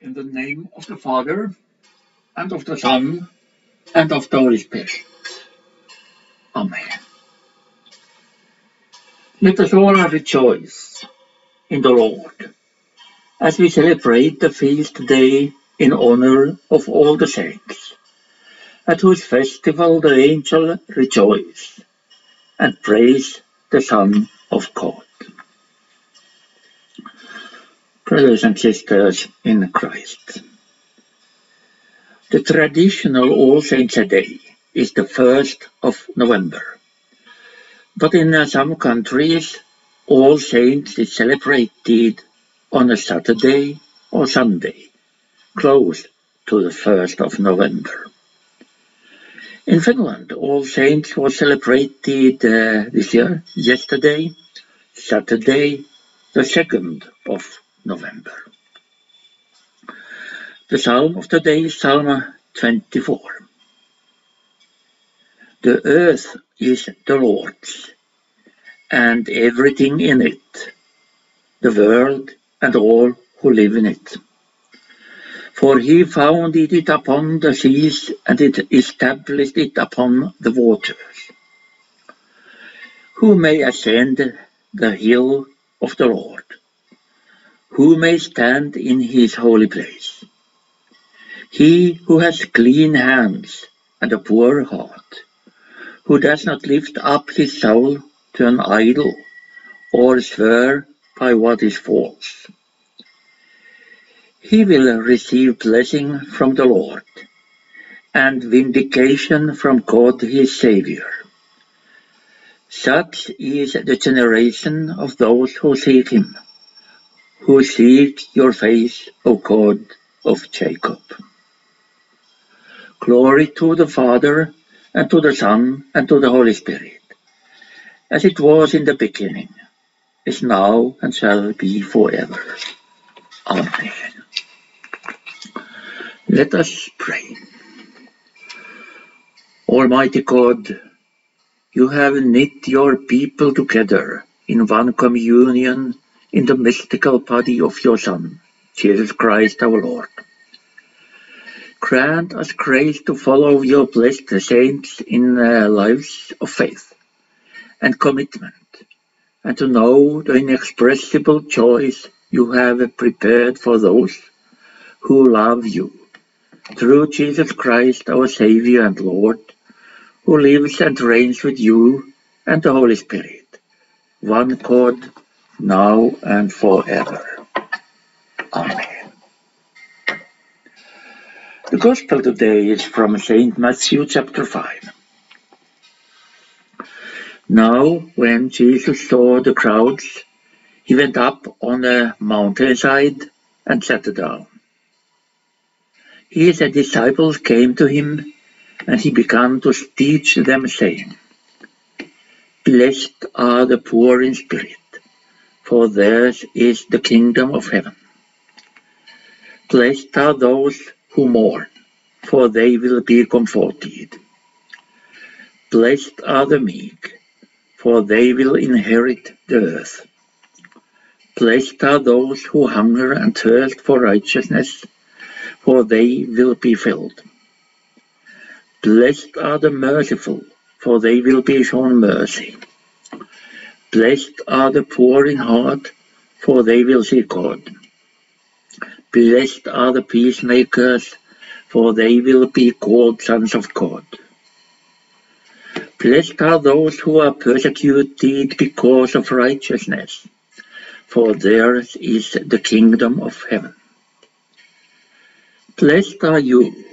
In the name of the Father, and of the Son, and of the Holy Spirit. Amen. Let us all rejoice in the Lord as we celebrate the feast day in honor of all the saints, at whose festival the angels rejoice and praise the Son of God. Brothers and sisters in Christ, the traditional All Saints Day is the 1st of November, but in some countries All Saints is celebrated on a Saturday or Sunday, close to the 1st of November. In Finland, All Saints was celebrated uh, this year, yesterday, Saturday, the 2nd of November. The psalm of the day is Psalm 24. The earth is the Lord's, and everything in it, the world and all who live in it. For he founded it upon the seas, and it established it upon the waters. Who may ascend the hill of the Lord? Who may stand in his holy place? He who has clean hands and a pure heart, who does not lift up his soul to an idol, or swear by what is false. He will receive blessing from the Lord, and vindication from God his Saviour. Such is the generation of those who seek him, who seek your face, O God of Jacob. Glory to the Father, and to the Son, and to the Holy Spirit, as it was in the beginning, is now, and shall be forever. Amen. Let us pray. Almighty God, you have knit your people together in one communion in the mystical body of your Son, Jesus Christ our Lord. Grant us grace to follow your blessed saints in lives of faith and commitment, and to know the inexpressible joys you have prepared for those who love you. Through Jesus Christ, our Savior and Lord, who lives and reigns with you and the Holy Spirit, one God, now and forever. Amen. The Gospel today is from St. Matthew chapter 5. Now, when Jesus saw the crowds, he went up on a mountainside and sat down. His disciples came to him, and he began to teach them, saying, Blessed are the poor in spirit, for theirs is the kingdom of heaven. Blessed are those who mourn, for they will be comforted. Blessed are the meek, for they will inherit the earth. Blessed are those who hunger and thirst for righteousness, for they will be filled. Blessed are the merciful, for they will be shown mercy. Blessed are the poor in heart, for they will see God. Blessed are the peacemakers, for they will be called sons of God. Blessed are those who are persecuted because of righteousness, for theirs is the kingdom of heaven. Blessed are you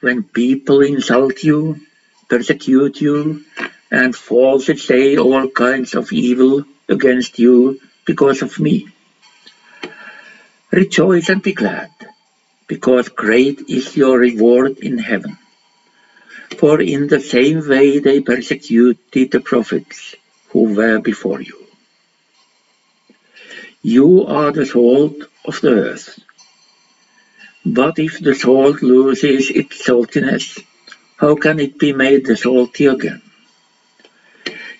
when people insult you, persecute you, and falsely say all kinds of evil against you because of me. Rejoice and be glad, because great is your reward in heaven. For in the same way they persecuted the prophets who were before you. You are the salt of the earth. But if the salt loses its saltiness, how can it be made salty again?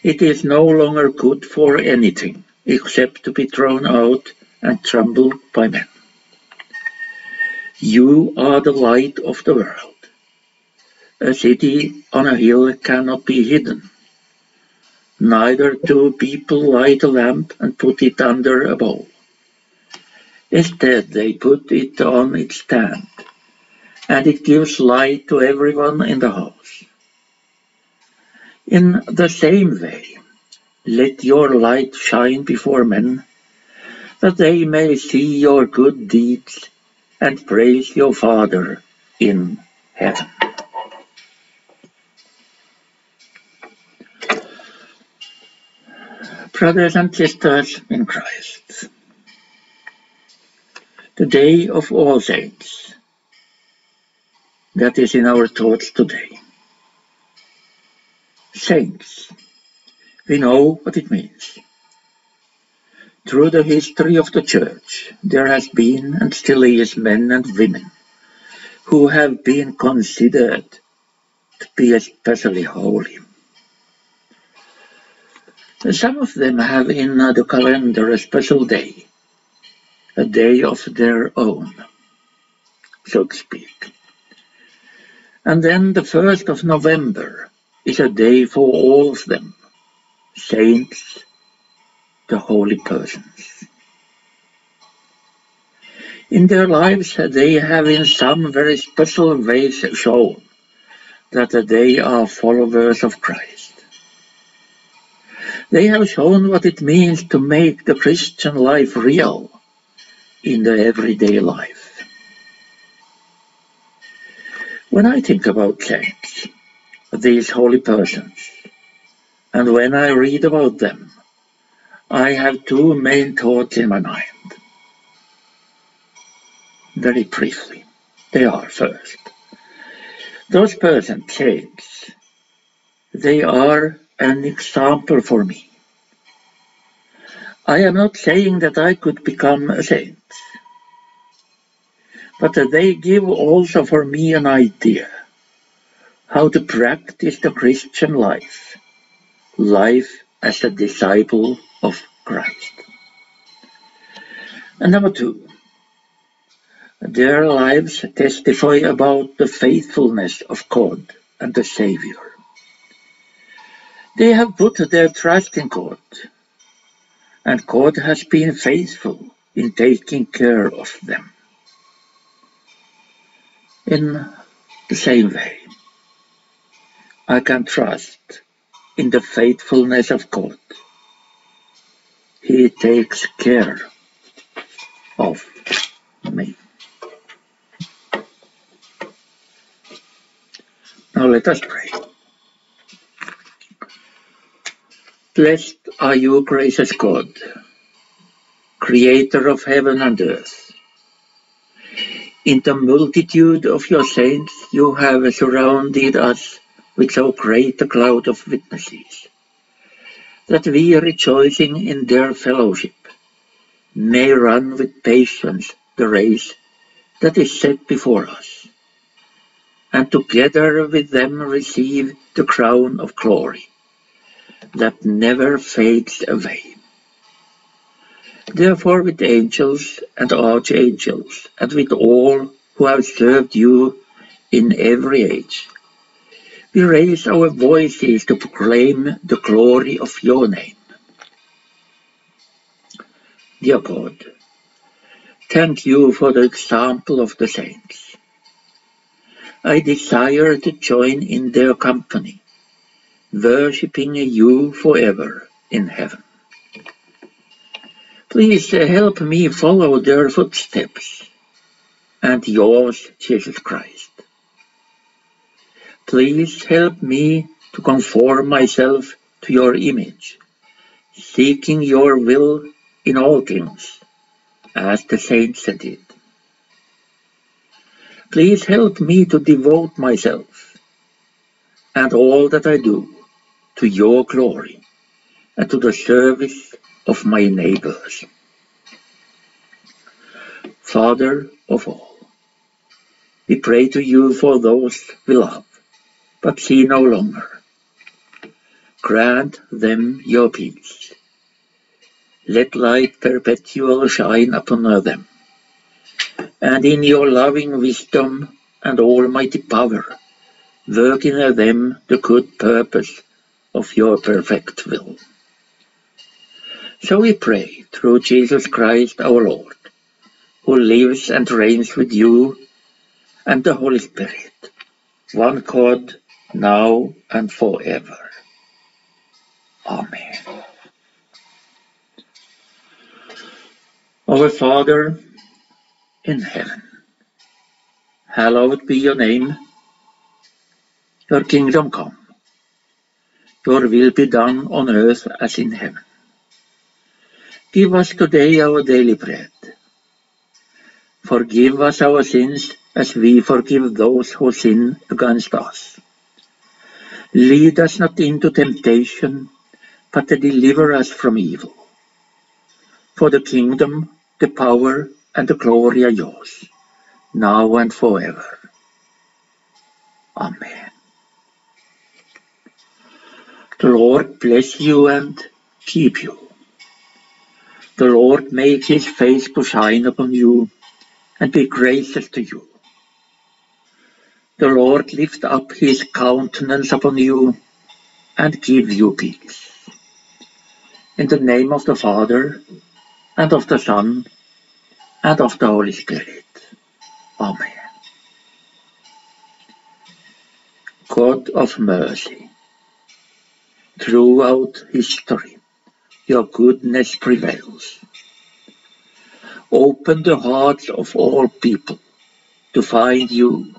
It is no longer good for anything except to be thrown out and trampled by men. You are the light of the world. A city on a hill cannot be hidden. Neither do people light a lamp and put it under a bowl. Instead, they put it on its stand, and it gives light to everyone in the house. In the same way, let your light shine before men, that they may see your good deeds and praise your Father in heaven. Brothers and sisters in Christ, the day of all saints, that is in our thoughts today. Saints, we know what it means. Through the history of the Church, there has been and still is men and women who have been considered to be especially holy. Some of them have in the calendar a special day, a day of their own, so to speak. And then the 1st of November is a day for all of them, saints, the holy persons. In their lives, they have in some very special ways shown that they are followers of Christ. They have shown what it means to make the Christian life real in the everyday life. When I think about saints, these holy persons, and when I read about them, I have two main thoughts in my mind. Very briefly, they are first. Those persons, saints, they are an example for me. I am not saying that I could become a saint, but they give also for me an idea how to practice the Christian life, life as a disciple of Christ. And number two, their lives testify about the faithfulness of God and the Savior. They have put their trust in God, and God has been faithful in taking care of them. In the same way, I can trust in the faithfulness of God. He takes care of me. Now let us pray. Blessed are you, gracious God, creator of heaven and earth. In the multitude of your saints, you have surrounded us with so great a cloud of witnesses, that we, rejoicing in their fellowship, may run with patience the race that is set before us, and together with them receive the crown of glory that never fades away. Therefore with angels and archangels, and with all who have served you in every age, we raise our voices to proclaim the glory of your name. Dear God, thank you for the example of the saints. I desire to join in their company worshipping you forever in heaven. Please help me follow their footsteps and yours, Jesus Christ. Please help me to conform myself to your image, seeking your will in all things, as the saints did. Please help me to devote myself and all that I do to your glory and to the service of my neighbors. Father of all, we pray to you for those we love, but see no longer. Grant them your peace. Let light perpetual shine upon them. and in your loving wisdom and almighty power, work in them the good purpose of your perfect will. So we pray through Jesus Christ our Lord, who lives and reigns with you and the Holy Spirit, one God, now and forever. Amen. Our Father in heaven, hallowed be your name. Your kingdom come. Your will be done on earth as in heaven. Give us today our daily bread. Forgive us our sins as we forgive those who sin against us. Lead us not into temptation, but deliver us from evil. For the kingdom, the power, and the glory are yours, now and forever. Amen. The Lord bless you and keep you. The Lord make his face to shine upon you and be gracious to you. The Lord lift up his countenance upon you and give you peace. In the name of the Father, and of the Son, and of the Holy Spirit. Amen. God of mercy, throughout history, your goodness prevails. Open the hearts of all people to find you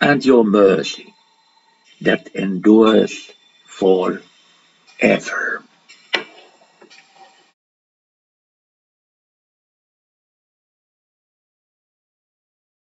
and your mercy that endures forever.